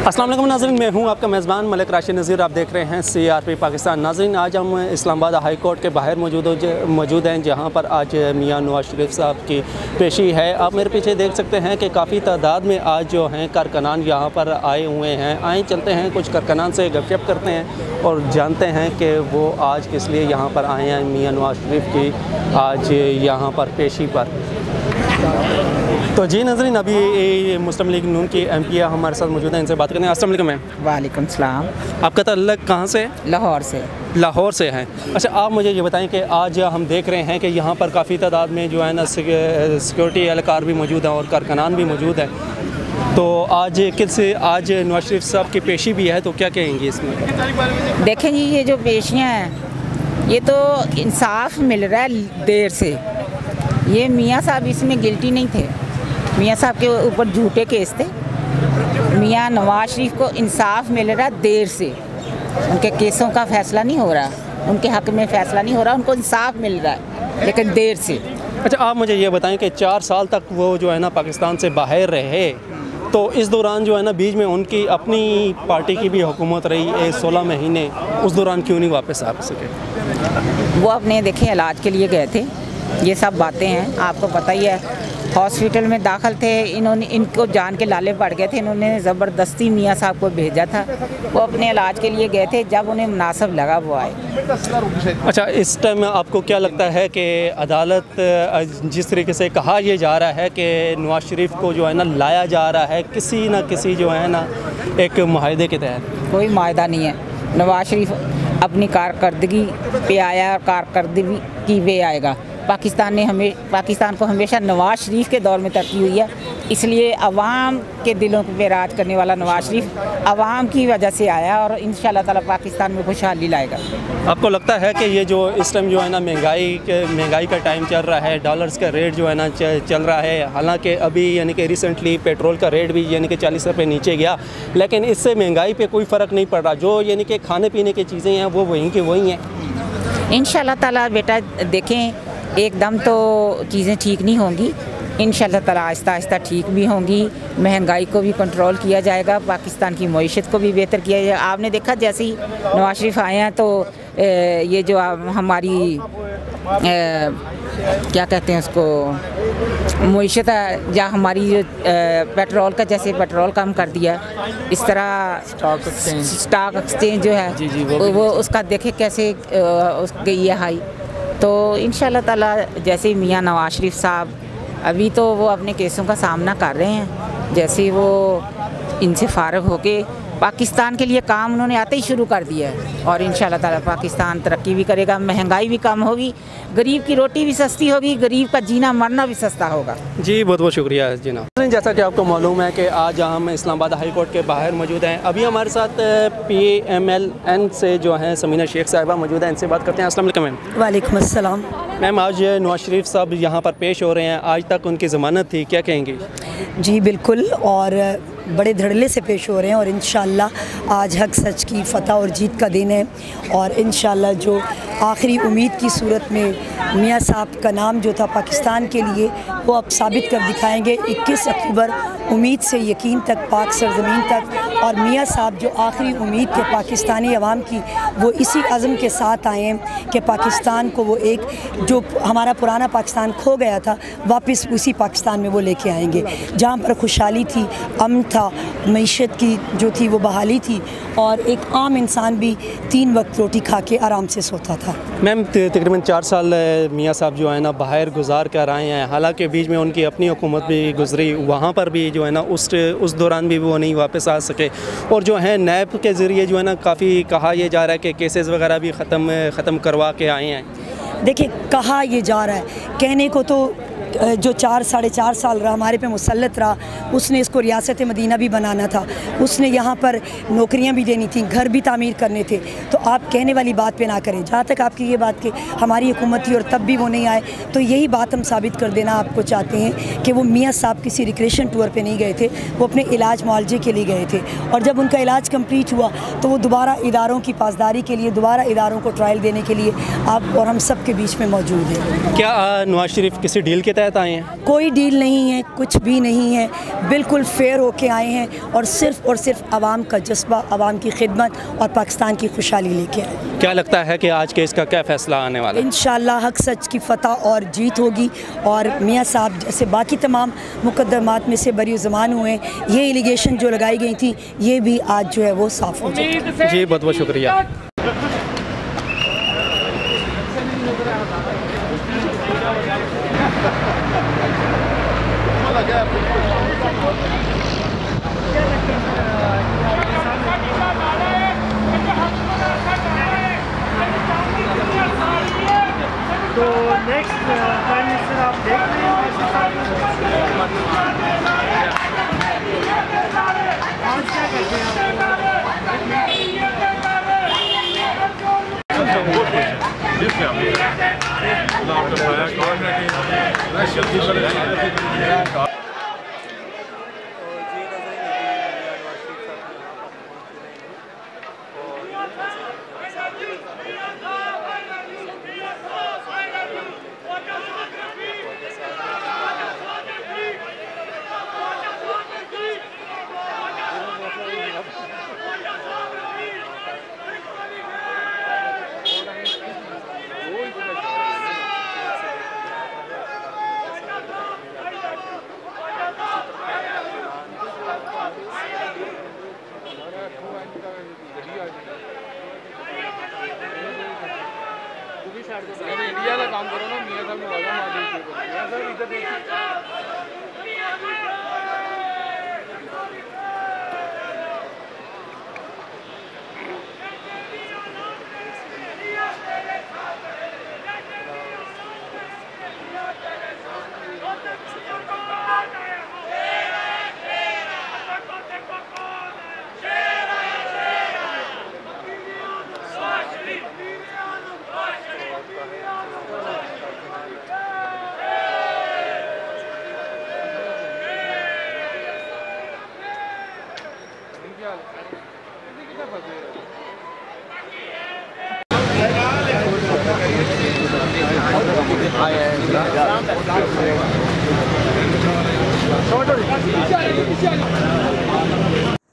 असलम नाजरन, मैं हूँ आपका मेज़बान मलिक राशिद नज़ीर। आप देख रहे हैं सी आर पी पाकिस्तान। नाजरन, आज हम इस्लामाबाद हाई कोर्ट के बाहर मौजूद हो मौजूद हैं, जहाँ पर आज मियाँ नवाज़ शरीफ साहब की पेशी है। आप मेरे पीछे देख सकते हैं कि काफ़ी तादाद में आज जो हैं, कारकनान यहाँ पर आए हुए हैं। आए, चलते हैं, कुछ कारकनान से गपशप करते हैं और जानते हैं कि वो आज किस लिए यहाँ पर आए हैं। मियाँ नवाज़ शरीफ की आज यहाँ पर पेशी पर। तो जी नजरीन अभी मुस्लिम लीग नून की एम पी हमारे साथ मौजूद हैं इनसे बात करते हैं। असल मैम। वालेकुम सलाम। आपका तल्लक कहाँ से? है लाहौर से। लाहौर से हैं। अच्छा आप मुझे ये बताएँ कि आज हम देख रहे हैं कि यहाँ पर काफ़ी तादाद में जो है ना सिक्योरिटी एहलकार भी मौजूद हैं और कारकनान भी मौजूद हैं। तो आज किस आज नवाज़ शरीफ साहब की पेशी भी है तो क्या कहेंगे इसमें? देखें जी ये जो पेशियाँ हैं ये तो इंसाफ मिल रहा है देर से। ये मियाँ साहब इसमें गिल्टी नहीं थे। मियाँ साहब के ऊपर झूठे केस थे। मियाँ नवाज़ शरीफ को इंसाफ मिल रहा देर से। उनके केसों का फैसला नहीं हो रहा। उनके हक में फैसला नहीं हो रहा उनको इंसाफ मिल रहा है लेकिन देर से। अच्छा आप मुझे ये बताएँ कि चार साल तक वो जो है ना पाकिस्तान से बाहर रहे तो इस दौरान जो है ना बीच में उनकी अपनी पार्टी की भी हुकूमत रही है सोलह महीने उस दौरान क्यों नहीं वापस आ सके? वो अपने देखे इलाज के लिए गए थे। ये सब बातें हैं आपको पता ही है। हॉस्पिटल में दाखिल थे इन्होंने इनको जान के लाले पड़ गए थे। इन्होंने ज़बरदस्ती मियाँ साहब को भेजा था। वो अपने इलाज के लिए गए थे जब उन्हें मुनासब लगा वो आए। अच्छा इस टाइम आपको क्या लगता है कि अदालत जिस तरीके से कहा यह जा रहा है कि नवाज़ शरीफ को जो है ना लाया जा रहा है किसी न किसी जो है ना एक माहे के तहत? कोई माहा नहीं है। नवाज़ शरीफ अपनी कारकर्दगी पे आया और कारकर्दगी की पे आएगा। पाकिस्तान ने हमें पाकिस्तान को हमेशा नवाज़ शरीफ के दौर में तरक्की हुई है। इसलिए अवाम के दिलों पे राज करने वाला नवाज़ शरीफ अवाम की वजह से आया और इन ताला पाकिस्तान में खुशहाली लाएगा। आपको लगता है कि ये जो इस टाइम जो है ना महँगाई के महँगाई का टाइम चल रहा है डॉलर्स का रेट जो है ना चल रहा है हालाँकि अभी यानी कि रिसेंटली पेट्रोल का रेट भी यानी कि चालीस रुपये नीचे गया लेकिन इससे महँगाई पर कोई फ़र्क नहीं पड़ रहा। जो यानी कि खाने पीने की चीज़ें हैं वो वहीं के वहीं हैं। इन ताला बेटा देखें एकदम तो चीज़ें ठीक नहीं होंगी। इन ताला आहिस्ता आहिस्ता ठीक भी होंगी। महँगाई को भी कंट्रोल किया जाएगा। पाकिस्तान की मीशत को भी बेहतर किया जाएगा आपने देखा जैसे ही नवाज़ शरीफ आए हैं तो ये जो हमारी क्या कहते हैं उसको मीशत है या हमारी जो पेट्रोल का जैसे पेट्रोल कम कर दिया इस तरह स्टॉक एक्सचेंज स्टॉक एक्सचेंज जो है जी जी वो, वो उसका देखे कैसे गई है हाई। तो इन ताला जैसे ही मियाँ नवाज़ शरीफ साहब अभी तो वो अपने केसों का सामना कर रहे हैं, जैसे वो इनसे फ़ारग होके पाकिस्तान के लिए काम उन्होंने आते ही शुरू कर दिया है। और इन ताला पाकिस्तान तरक्की भी करेगा महँगाई भी कम होगी गरीब की रोटी भी सस्ती होगी गरीब का जीना मरना भी सस्ता होगा। जी बहुत बहुत शुक्रिया जीना। जैसा कि आपको मालूम है कि आज हम इस्लामाबाद हाई कोर्ट के बाहर मौजूद हैं। अभी हमारे साथ पी एम एल एन से जो हैं समीना शेख साहिबा मौजूद हैं। इनसे बात करते हैं। असल मैम। वालेकुम अस्सलाम। मैम आज नवाज़ शरीफ साहब यहाँ पर पेश हो रहे हैं। आज तक उनकी ज़मानत थी क्या कहेंगी? जी बिल्कुल। और बड़े धड़ल्ले से पेश हो रहे हैं और इन आज हक सच की फ़तह और जीत का दिन है और इन जो आखिरी उम्मीद की सूरत में मियाँ साहब का नाम जो था पाकिस्तान के लिए, वो अब साबित कर दिखाएँगे। 21 अक्टूबर उम्मीद से यकीन तक, पाक सरजमीन तक और मियाँ साहब जो आखिरी उम्मीद थे पाकिस्तानी अवाम की, वो इसी अज़म के साथ आए हैं कि पाकिस्तान को वो एक जो हमारा पुराना पाकिस्तान खो गया था, वापस उसी पाकिस्तान में वो लेके आएँगे। जहाँ पर खुशहाली थी, अमन था मीशत की जो थी वो बहाली थी और एक आम इंसान भी तीन वक्त रोटी खा के आराम से सोता था। मैम तकरीबन चार साल मियाँ साहब जो है ना बाहर गुजार कर आए हैं। हालाँकि बीच में उनकी अपनी हुकूमत भी गुजरी वहाँ पर भी जो है ना उस उस दौरान भी वो नहीं वापस आ सके। और जो है नैब के ज़रिए जो है ना काफ़ी कहा यह जा रहा है कि केसेस वगैरह भी ख़त्म ख़त्म करवा के आए हैं। देखिए कहा यह जा रहा है। कहने को तो जो चार, साढ़े चार साल रहा, हमारे पे मुसलत रहा, उसने इसको रियासत मदीना भी बनाना था। उसने यहाँ पर नौकरियाँ भी देनी थी, घर भी तामीर करने थे। तो आप कहने वाली बात पे ना करें। जहाँ तक आपकी ये बात कि, हमारी हुकूमत थी और तब भी वो नहीं आए तो यही बात हम साबित कर देना आपको चाहते हैं कि वो मियाँ साहब किसी रिक्रेशन टूर पर नहीं गए थे, वो अपने इलाज मुआवजे के लिए गए थे। और जब उनका इलाज कंप्लीट हुआ तो वो दोबारा इदारों की पासदारी के लिए, दोबारा इदारों को ट्रायल देने के लिए आप और हम सब के बीच में मौजूद हैं। क्या नवाज़ शरीफ, किसी डील के तहत आए हैं? कोई डील नहीं है कुछ भी नहीं है। बिल्कुल फेयर होके आए हैं और सिर्फ़ और सिर्फ़ आवाम का जज्बा आवाम की खिदमत और पाकिस्तान की खुशहाली लेके आए। क्या लगता है कि आज के इसका क्या फ़ैसला आने वाला है? इन हक सच की फतह और जीत होगी और मियाँ साहब जैसे बाकी तमाम मुकदमात में से बरी ज़मान हुए ये एलिगेशन जो लगाई गई थी ये भी आज जो है वो साफ़ हो जाए जी बहुत बहुत शुक्रिया। तो नेक्स्ट प्राइम मिनिस्टर आप देख रहे हैं आज क्या कहते हैं आप इंडिया का काम करो ना मियाँ साहब ने वादा मार दी इधर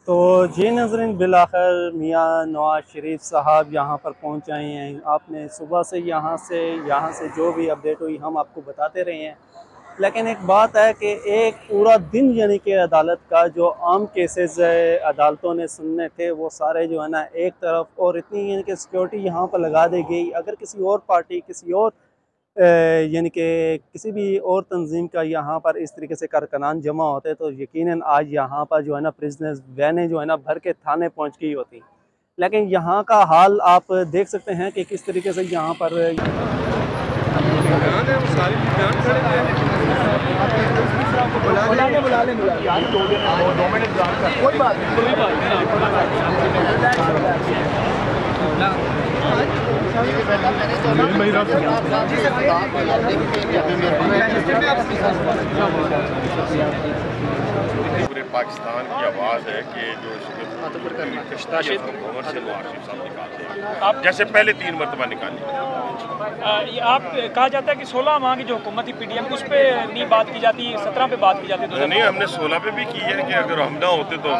तो जी नजरिन, बिलाखिर मियाँ नवाज़ शरीफ साहब यहाँ पर पहुँच आए हैं। आपने सुबह से यहाँ से यहाँ से जो भी अपडेट हुई, हम आपको बताते रहे हैं। लेकिन एक बात है कि एक पूरा दिन यानी कि अदालत का जो आम केसेस अदालतों ने सुनने थे, वो सारे जो है ना एक तरफ़, और इतनी यानी कि सिक्योरिटी यहाँ पर लगा दी गई। अगर किसी और पार्टी किसी और यानी कि किसी भी और तंजीम का यहाँ पर इस तरीके से कारकनान जमा होते तो यकीनन आज यहाँ पर जो है ना प्रिजनर्स वैने जो है ना भर के थाने पहुँच गई होती। लेकिन यहाँ का हाल आप देख सकते हैं कि किस तरीके से यहाँ पर कोई बात नहीं बात पूरे पाकिस्तान की आवाज़ है कि जो हुकूमत से नवाज़ साहब निकालते हैं। जैसे पहले तीन मरतबा निकाली। आप कहा जाता है कि सोलह माह की जो हुकूमत थी पीडीएम उस पर नहीं बात की जाती सत्रह पे बात की जाती तो नहीं हमने सोलह पे भी की है कि अगर हम ना होते तो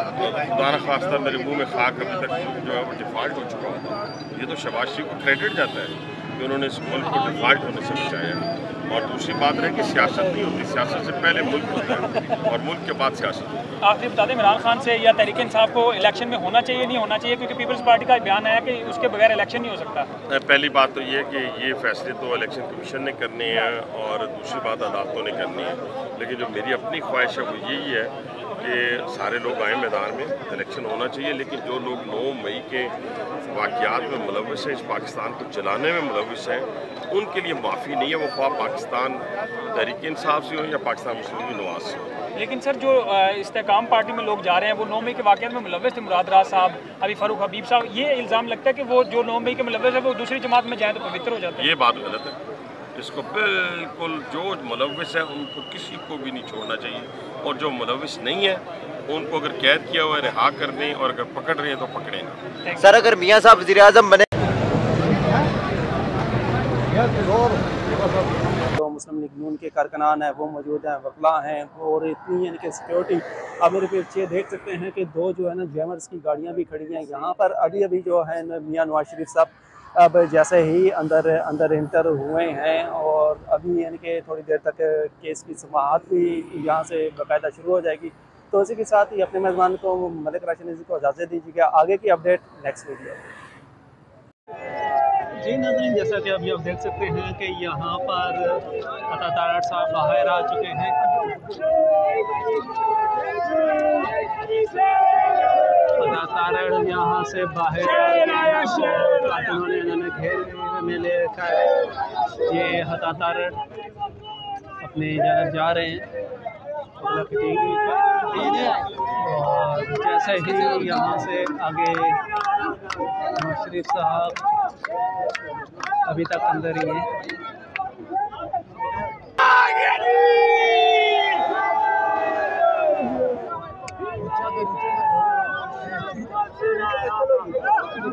खुदा खास्ता मेरे मुँह में खाक अभी तक जो है वो डिफ़ॉल्ट हो चुका होता। ये तो शबाज शरीफ को क्रेडिट जाता है कि उन्होंने इस मुल्क को डिफाल्ट होने से बचाया। और दूसरी बात है कि सियासत नहीं होती सियासत से पहले मुल्क होता है और मुल्क के बाद सियासत आखिर बता दें इमरान खान से या तहरीक साहब को इलेक्शन में होना चाहिए नहीं होना चाहिए क्योंकि पीपल्स पार्टी का बयान आया कि उसके बगैर इलेक्शन नहीं हो सकता। पहली बात तो ये कि ये फैसले तो इलेक्शन कमीशन ने करने हैं और दूसरी बात अदालतों ने करनी है। लेकिन जो मेरी अपनी ख्वाहिश है वो यही है कि सारे लोग आए मैदान में इलेक्शन होना चाहिए लेकिन जो लोग नौ मई के वाक़ात में मुलविस हैं इस पाकिस्तान को चलाने में मुलविस हैं उनके लिए माफ़ी नहीं है वो ख्वा पाकिस्तान तहरीक इंसाफ से हो या पाकिस्तान मुस्लिम नवाज़ से हो। लेकिन सर जो इस्तेकाम पार्टी में लोग जा रहे हैं वो नौ मई के वाक़ में मुलविस थे मुराद राज साहब अभी फ़ारूक हबीब साहब ये इल्ज़ाम लगता है कि वो जो नौ मई के मुलविस है वो दूसरी जमात में जाए तो पवित्र हो जाता है? ये बात गलत है। इसको बिल्कुल जो मुलविस है उनको किसी को भी नहीं छोड़ना चाहिए। और जो मुलविस नहीं है उनको अगर कैद किया हुआ है रिहा कर दें और अगर पकड़ रहे हैं तो पकड़े ना। सर अगर मियाँ साहब वजी अजम बने तो मुस्लिम यानी कि उनके कारकुनान हैं वो मौजूद हैं वकला हैं और इतनी यानी कि सिक्योरिटी आप मेरे पीछे देख सकते हैं कि दो जो है ना जैमर्स की गाड़ियाँ भी खड़ी हैं। यहाँ पर अभी अभी जो है ना मियाँ नवाज़ शरीफ साहब अब जैसे ही अंदर अंदर इंटर हुए हैं और अभी यानी कि थोड़ी देर तक केस की समाहत भी यहाँ से बाकायदा शुरू हो जाएगी तो इसी के साथ ही अपने मेज़बान को, मलिक राशन को इजाज़त दीजिएगा आगे की अपडेट नेक्स्ट वीडियो जी नाजरीन, जैसा कि अभी आप देख सकते हैं कि यहाँ पर अता साहब बाहर आ चुके हैं। यहाँ से बाहर इन्होंने घेर में ले रखा है। ये हता अपने जा, जा रहे हैं। और जैसे ही यहाँ से आगे शरीफ साहब अभी तक अंदर ही हैं।